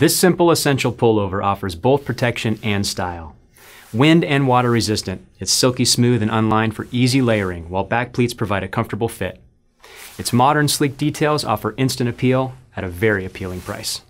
This simple essential pullover offers both protection and style. Wind and water resistant, it's silky smooth and unlined for easy layering, while back pleats provide a comfortable fit. Its modern, sleek details offer instant appeal at a very appealing price.